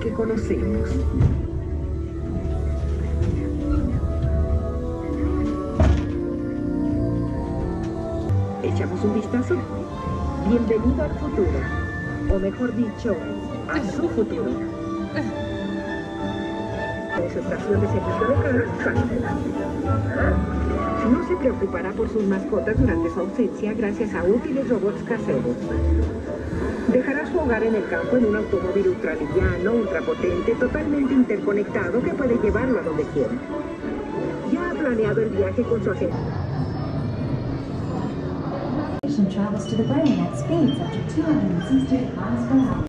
que conocemos. ¿Echamos un vistazo? Bienvenido al futuro, o mejor dicho, a su futuro. En su estación de. No se preocupará por sus mascotas durante su ausencia gracias a útiles robots caseros. Dejará su hogar en el campo en un automóvil ultraliviano, ultrapotente, totalmente interconectado que puede llevarlo a donde quiera. Ya ha planeado el viaje con su agente. Radiation travels to the brain at speeds up to 260 miles per hour.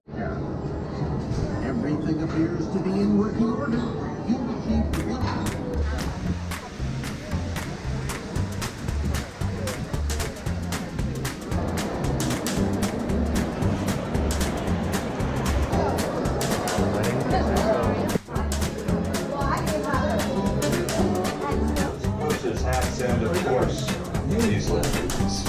Everything appears to be in working order. You the Horses And of course, these legends.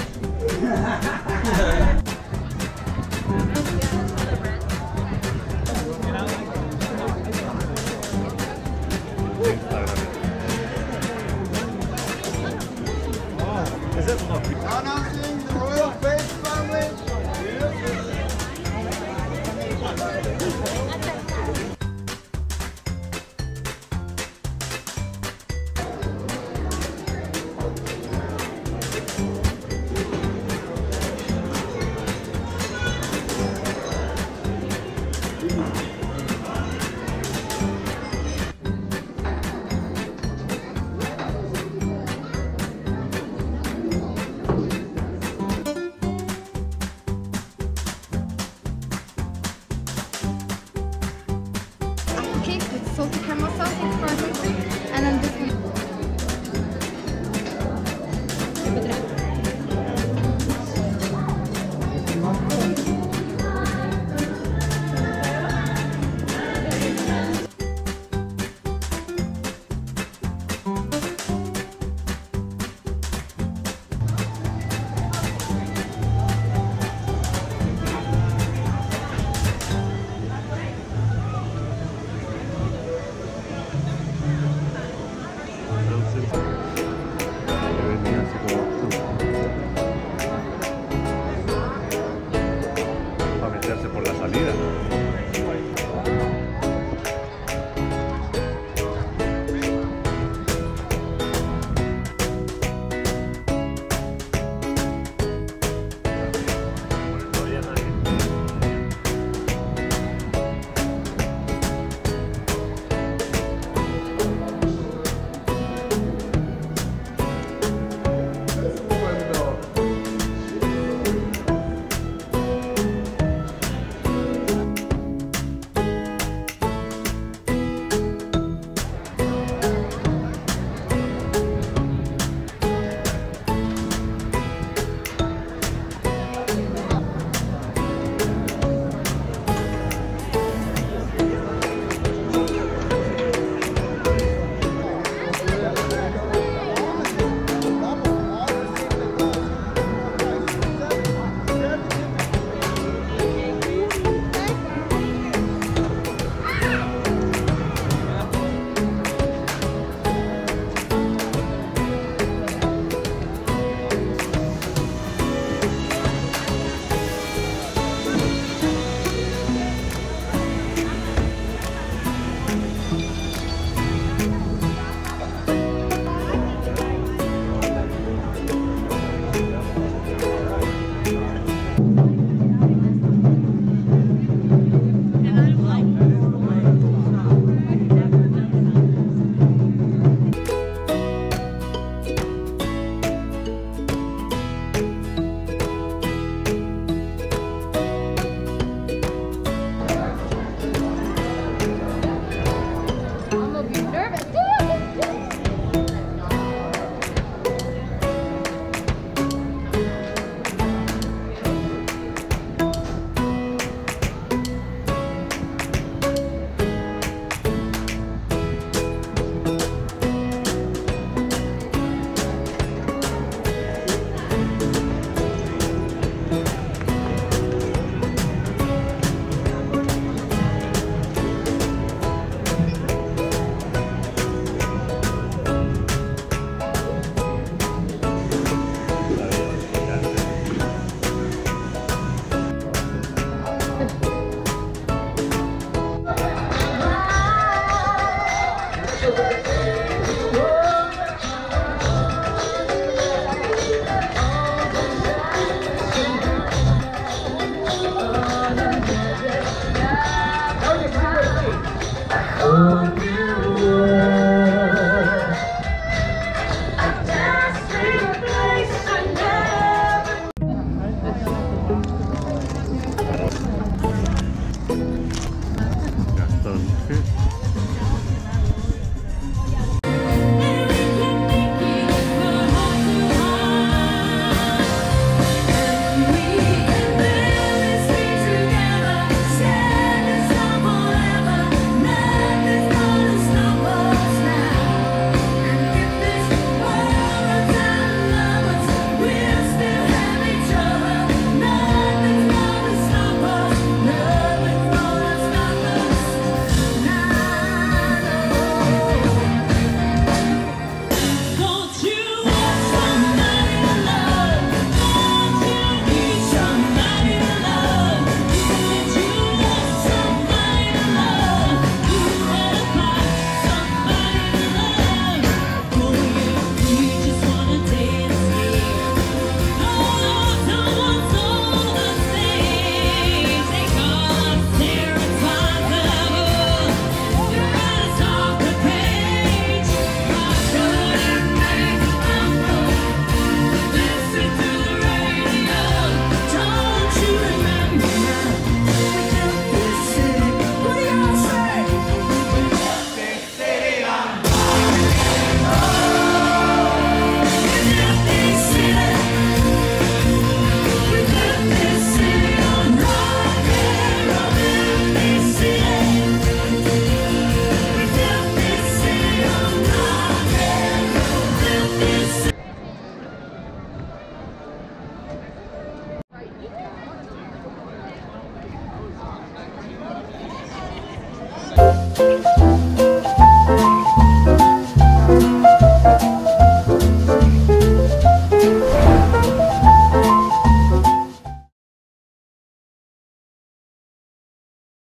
down.